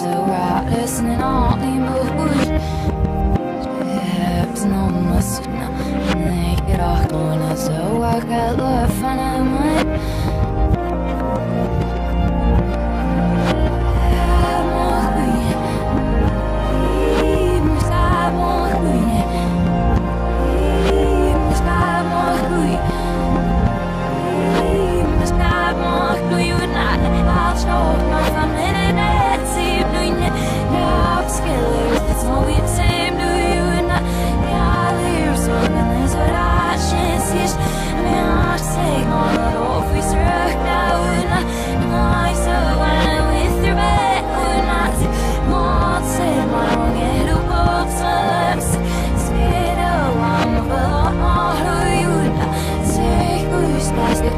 The right, listening only the move.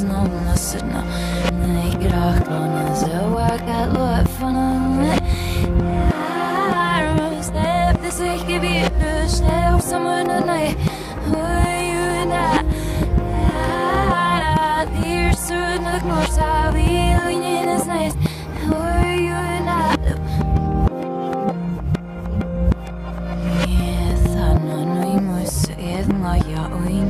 безмолвно судно На играх клоня за котло фонами Step I Dear soon look more I'm